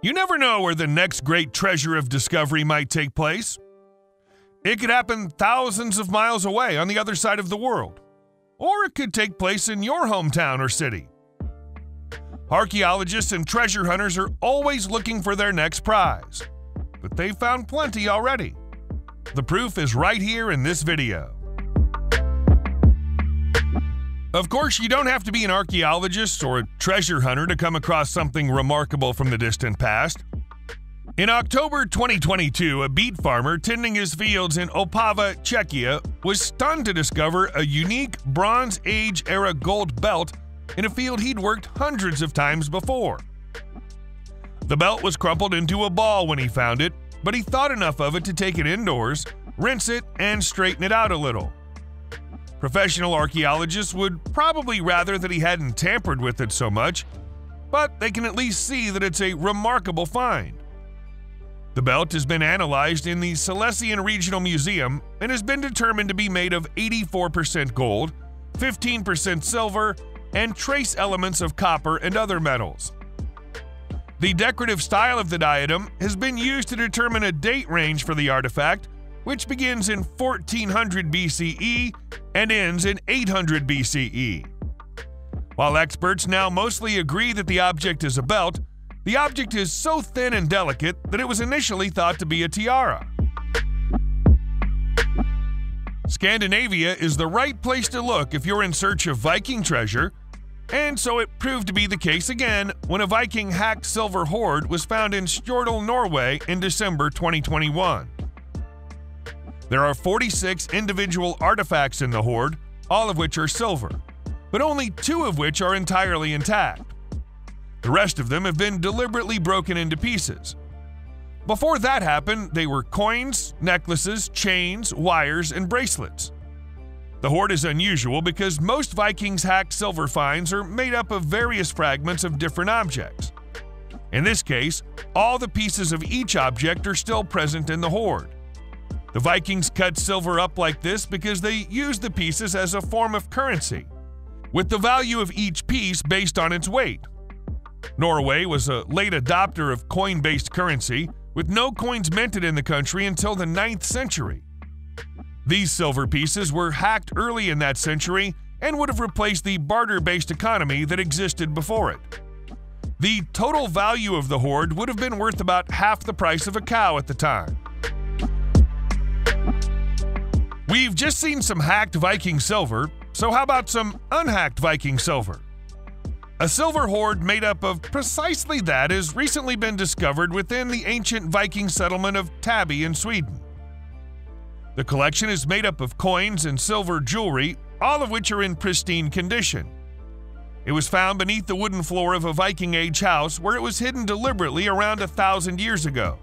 You never know where the next great treasure of discovery might take place. It could happen thousands of miles away on the other side of the world, or it could take place in your hometown or city. Archaeologists and treasure hunters are always looking for their next prize, but they've found plenty already. The proof is right here in this video. Of course, you don't have to be an archaeologist or a treasure hunter to come across something remarkable from the distant past. In October 2022, a beet farmer tending his fields in Opava, Czechia, was stunned to discover a unique Bronze Age era gold belt in a field he'd worked hundreds of times before. The belt was crumpled into a ball when he found it, but he thought enough of it to take it indoors, rinse it, and straighten it out a little. Professional archaeologists would probably rather that he hadn't tampered with it so much, but they can at least see that it's a remarkable find. The belt has been analyzed in the Silesian Regional Museum and has been determined to be made of 84% gold, 15% silver, and trace elements of copper and other metals. The decorative style of the diadem has been used to determine a date range for the artifact which begins in 1400 BCE and ends in 800 BCE. While experts now mostly agree that the object is a belt, the object is so thin and delicate that it was initially thought to be a tiara. Scandinavia is the right place to look if you're in search of Viking treasure, and so it proved to be the case again when a Viking hacked silver hoard was found in Stjordal, Norway in December 2021. There are 46 individual artifacts in the hoard, all of which are silver, but only two of which are entirely intact. The rest of them have been deliberately broken into pieces. Before that happened, they were coins, necklaces, chains, wires, and bracelets. The hoard is unusual because most Vikings hacked silver finds are made up of various fragments of different objects. In this case, all the pieces of each object are still present in the hoard. The Vikings cut silver up like this because they used the pieces as a form of currency, with the value of each piece based on its weight. Norway was a late adopter of coin based currency, with no coins minted in the country until the 9th century. These silver pieces were hacked early in that century and would have replaced the barter based economy that existed before it. The total value of the hoard would have been worth about half the price of a cow at the time. We've just seen some hacked Viking silver, so how about some unhacked Viking silver? A silver hoard made up of precisely that has recently been discovered within the ancient Viking settlement of Täby in Sweden. The collection is made up of coins and silver jewelry, all of which are in pristine condition. It was found beneath the wooden floor of a Viking Age house where it was hidden deliberately around a thousand years ago.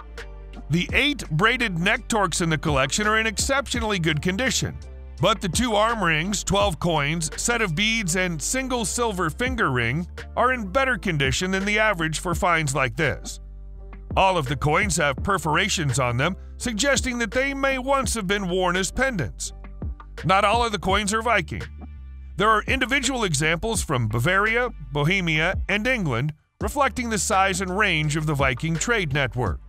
The eight braided neck torques in the collection are in exceptionally good condition, but the two arm rings, 12 coins, set of beads, and single silver finger ring are in better condition than the average for finds like this. All of the coins have perforations on them, suggesting that they may once have been worn as pendants. Not all of the coins are Viking. There are individual examples from Bavaria, Bohemia, and England reflecting the size and range of the Viking trade network.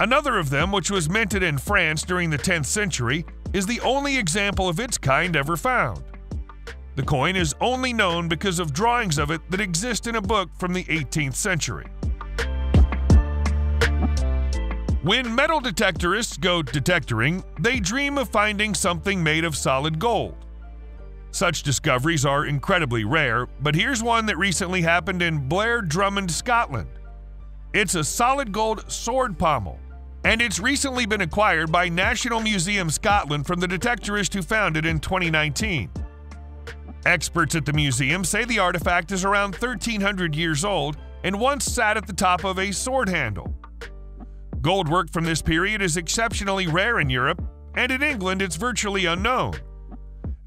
Another of them, which was minted in France during the 10th century, is the only example of its kind ever found. The coin is only known because of drawings of it that exist in a book from the 18th century. When metal detectorists go detectoring, they dream of finding something made of solid gold. Such discoveries are incredibly rare, but here's one that recently happened in Blair Drummond, Scotland. It's a solid gold sword pommel and it's recently been acquired by National Museum Scotland from the detectorist who found it in 2019. Experts at the museum say the artifact is around 1300 years old and once sat at the top of a sword handle. Gold work from this period is exceptionally rare in Europe, and in England it's virtually unknown.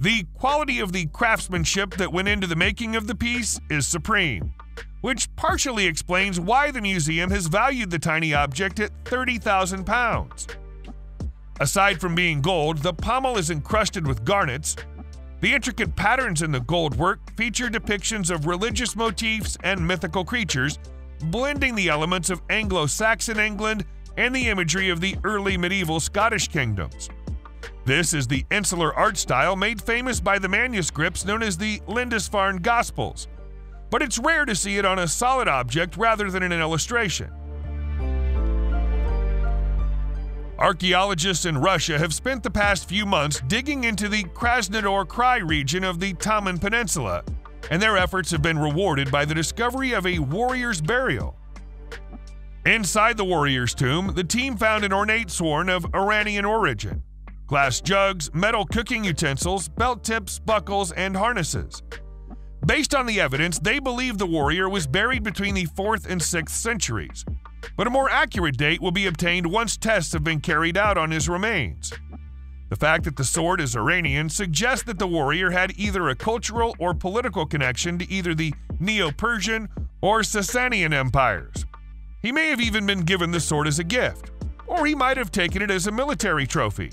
The quality of the craftsmanship that went into the making of the piece is supreme which partially explains why the museum has valued the tiny object at 30,000 pounds. Aside from being gold, the pommel is encrusted with garnets. The intricate patterns in the gold work feature depictions of religious motifs and mythical creatures, blending the elements of Anglo Saxon England and the imagery of the early medieval Scottish kingdoms. This is the insular art style made famous by the manuscripts known as the Lindisfarne Gospels, but it's rare to see it on a solid object rather than in an illustration. Archaeologists in Russia have spent the past few months digging into the Krasnodar Krai region of the Taman Peninsula, and their efforts have been rewarded by the discovery of a warrior's burial. Inside the warrior's tomb, the team found an ornate sworn of Iranian origin glass jugs, metal cooking utensils, belt tips, buckles, and harnesses. Based on the evidence, they believe the warrior was buried between the 4th and 6th centuries, but a more accurate date will be obtained once tests have been carried out on his remains. The fact that the sword is Iranian suggests that the warrior had either a cultural or political connection to either the Neo Persian or Sasanian empires. He may have even been given the sword as a gift, or he might have taken it as a military trophy.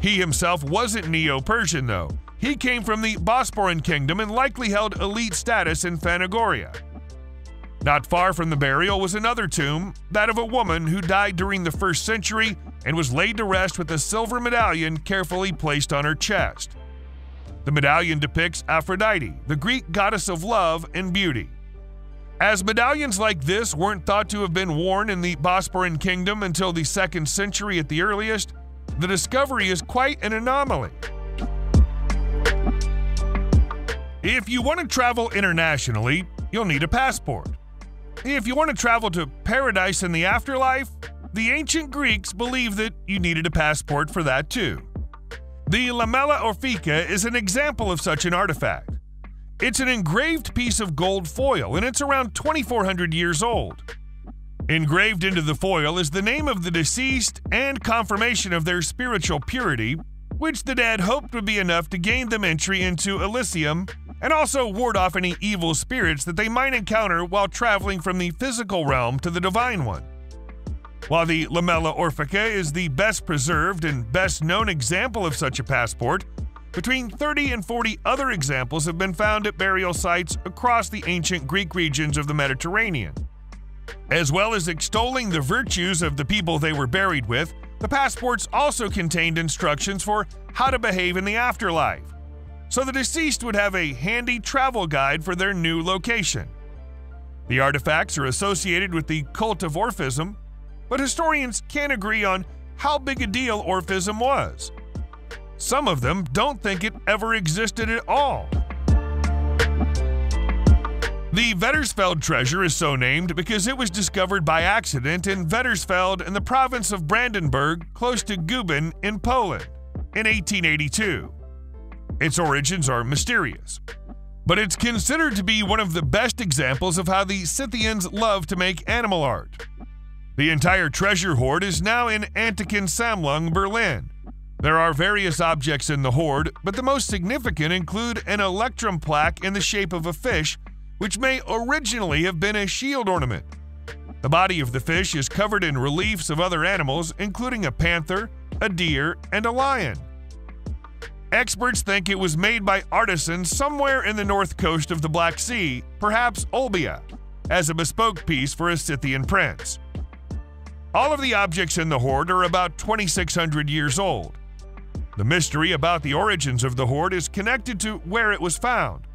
He himself wasn't Neo Persian, though. He came from the Bosporan kingdom and likely held elite status in Phanagoria. Not far from the burial was another tomb, that of a woman who died during the first century and was laid to rest with a silver medallion carefully placed on her chest. The medallion depicts Aphrodite, the Greek goddess of love and beauty. As medallions like this weren't thought to have been worn in the Bosporan kingdom until the 2nd century at the earliest, the discovery is quite an anomaly. If you want to travel internationally, you'll need a passport. If you want to travel to paradise in the afterlife, the ancient Greeks believed that you needed a passport for that too. The Lamella Orphica is an example of such an artifact. It's an engraved piece of gold foil and it's around 2400 years old. Engraved into the foil is the name of the deceased and confirmation of their spiritual purity, which the dead hoped would be enough to gain them entry into Elysium and also ward off any evil spirits that they might encounter while traveling from the physical realm to the divine one. While the Lamella Orphica is the best preserved and best known example of such a passport, between 30 and 40 other examples have been found at burial sites across the ancient Greek regions of the Mediterranean. As well as extolling the virtues of the people they were buried with, the passports also contained instructions for how to behave in the afterlife, so the deceased would have a handy travel guide for their new location. The artifacts are associated with the cult of Orphism, but historians can't agree on how big a deal Orphism was. Some of them don't think it ever existed at all. The Vettersfeld treasure is so named because it was discovered by accident in Vettersfeld in the province of Brandenburg, close to Guben in Poland, in 1882. Its origins are mysterious. But it's considered to be one of the best examples of how the Scythians love to make animal art. The entire treasure hoard is now in Antiken Sammlung, Berlin. There are various objects in the hoard, but the most significant include an electrum plaque in the shape of a fish, which may originally have been a shield ornament. The body of the fish is covered in reliefs of other animals, including a panther, a deer, and a lion. Experts think it was made by artisans somewhere in the north coast of the Black Sea, perhaps Olbia, as a bespoke piece for a Scythian prince. All of the objects in the hoard are about 2,600 years old. The mystery about the origins of the hoard is connected to where it was found.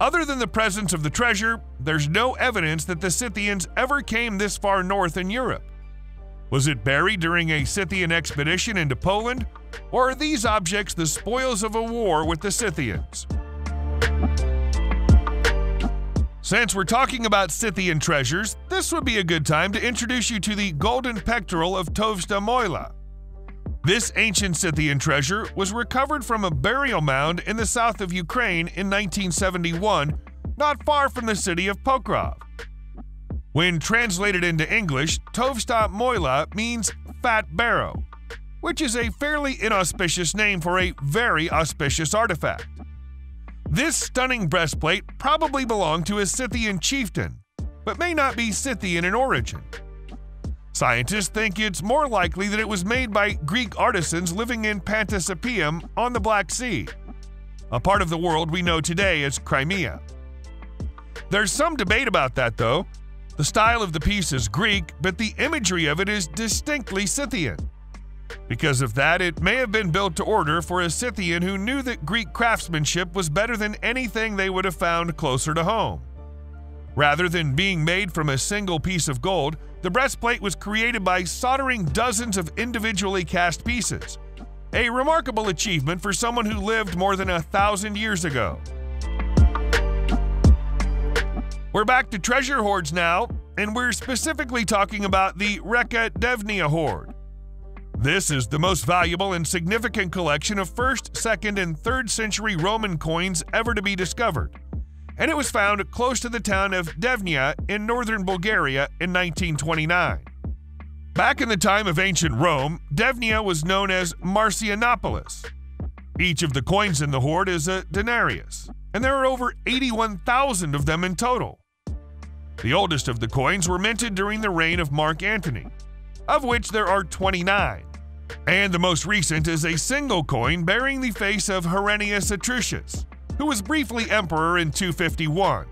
Other than the presence of the treasure, there's no evidence that the Scythians ever came this far north in Europe. Was it buried during a Scythian expedition into Poland, or are these objects the spoils of a war with the Scythians? Since we're talking about Scythian treasures, this would be a good time to introduce you to the golden pectoral of Tovsta Mohyla. This ancient Scythian treasure was recovered from a burial mound in the south of Ukraine in 1971, not far from the city of Pokrov. When translated into English, Tovsta Mohyla means fat barrow, which is a fairly inauspicious name for a very auspicious artifact. This stunning breastplate probably belonged to a Scythian chieftain, but may not be Scythian in origin. Scientists think it's more likely that it was made by Greek artisans living in Panticapaeum on the Black Sea, a part of the world we know today as Crimea. There's some debate about that, though, The style of the piece is Greek, but the imagery of it is distinctly Scythian. Because of that, it may have been built to order for a Scythian who knew that Greek craftsmanship was better than anything they would have found closer to home. Rather than being made from a single piece of gold, the breastplate was created by soldering dozens of individually cast pieces. A remarkable achievement for someone who lived more than a thousand years ago. We're back to treasure hoards now, and we're specifically talking about the Reka Devnia hoard. This is the most valuable and significant collection of 1st, 2nd, and 3rd century Roman coins ever to be discovered, and it was found close to the town of Devnia in northern Bulgaria in 1929. Back in the time of ancient Rome, Devnia was known as Marcianopolis. Each of the coins in the hoard is a denarius, and there are over 81,000 of them in total. The oldest of the coins were minted during the reign of Mark Antony, of which there are 29. And the most recent is a single coin bearing the face of Herennius Etruscus, who was briefly emperor in 251.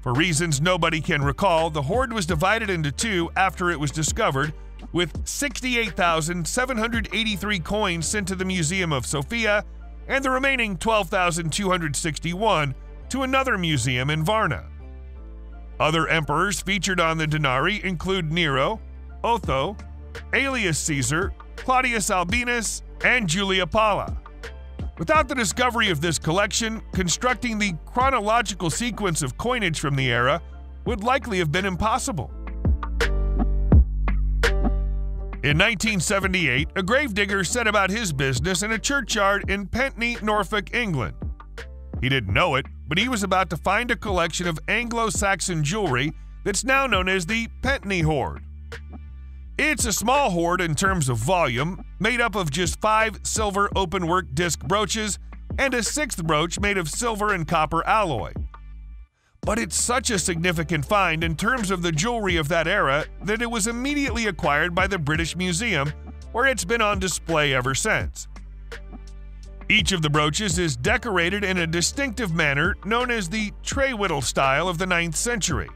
For reasons nobody can recall, the hoard was divided into two after it was discovered, with 68,783 coins sent to the Museum of Sofia and the remaining 12,261 to another museum in Varna. Other emperors featured on the denarii include Nero, Otho, Aelius Caesar, Claudius Albinus, and Julia Paula. Without the discovery of this collection, constructing the chronological sequence of coinage from the era would likely have been impossible. In 1978, a gravedigger set about his business in a churchyard in Pentney, Norfolk, England. He didn't know it, but he was about to find a collection of Anglo Saxon jewelry that's now known as the Pentney Hoard. It's a small hoard in terms of volume, made up of just five silver openwork disc brooches and a sixth brooch made of silver and copper alloy. But it's such a significant find in terms of the jewelry of that era that it was immediately acquired by the British Museum, where it's been on display ever since. Each of the brooches is decorated in a distinctive manner known as the Trewhiddle style of the 9th century.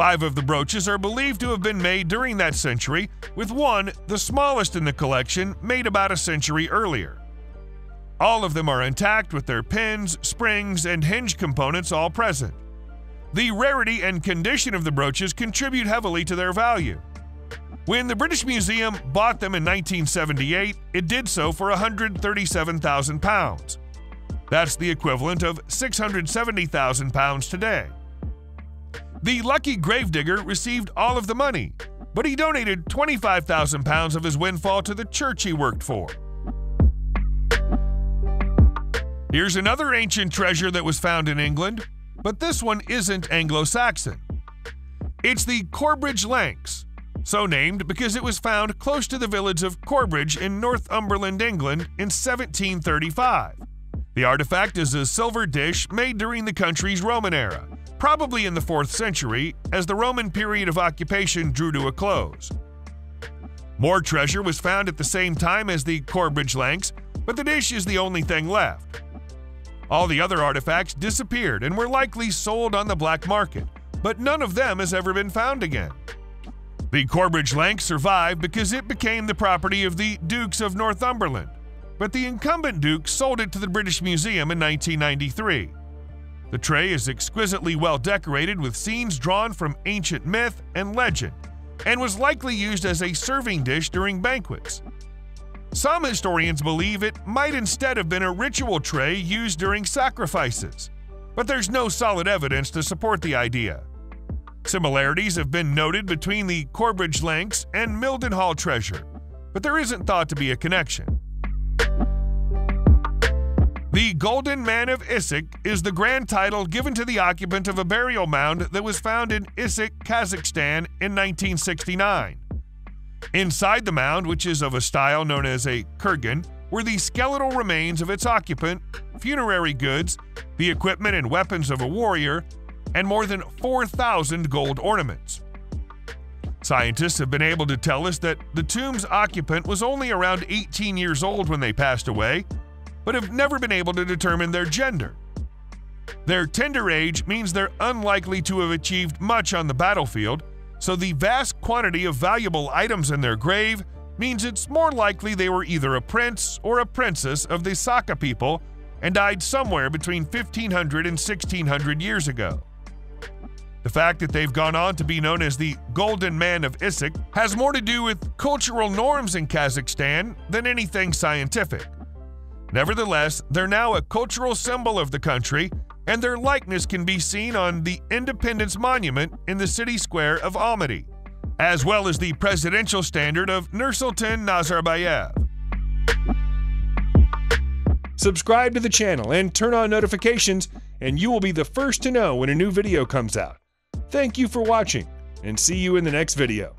Five of the brooches are believed to have been made during that century, with one, the smallest in the collection, made about a century earlier. All of them are intact with their pins, springs, and hinge components all present. The rarity and condition of the brooches contribute heavily to their value. When the British Museum bought them in 1978, it did so for £137,000. That's the equivalent of £670,000 today. The lucky gravedigger received all of the money, but he donated 25,000 pounds of his windfall to the church he worked for. Here's another ancient treasure that was found in England, but this one isn't Anglo Saxon. It's the Corbridge Lanx, so named because it was found close to the village of Corbridge in Northumberland, England in 1735. The artifact is a silver dish made during the country's Roman era, probably in the 4th century, as the Roman period of occupation drew to a close. More treasure was found at the same time as the Corbridge Lanx, but the dish is the only thing left. All the other artifacts disappeared and were likely sold on the black market, but none of them has ever been found again. The Corbridge Lanx survived because it became the property of the Dukes of Northumberland, but the incumbent Duke sold it to the British Museum in 1993. The tray is exquisitely well decorated with scenes drawn from ancient myth and legend, and was likely used as a serving dish during banquets. Some historians believe it might instead have been a ritual tray used during sacrifices, but there's no solid evidence to support the idea. Similarities have been noted between the Corbridge Lanx and Mildenhall treasure, but there isn't thought to be a connection. The Golden Man of Issyk is the grand title given to the occupant of a burial mound that was found in Issyk, Kazakhstan in 1969. Inside the mound, which is of a style known as a kurgan, were the skeletal remains of its occupant, funerary goods, the equipment and weapons of a warrior, and more than 4,000 gold ornaments. Scientists have been able to tell us that the tomb's occupant was only around 18 years old when they passed away, but have never been able to determine their gender. Their tender age means they're unlikely to have achieved much on the battlefield, so the vast quantity of valuable items in their grave means it's more likely they were either a prince or a princess of the Saka people and died somewhere between 1500 and 1600 years ago. The fact that they've gone on to be known as the Golden Man of Issyk has more to do with cultural norms in Kazakhstan than anything scientific. Nevertheless, they're now a cultural symbol of the country, and their likeness can be seen on the Independence Monument in the city square of Almaty, as well as the presidential standard of Nursultan Nazarbayev. Subscribe to the channel and turn on notifications, and you will be the first to know when a new video comes out. Thank you for watching, and see you in the next video.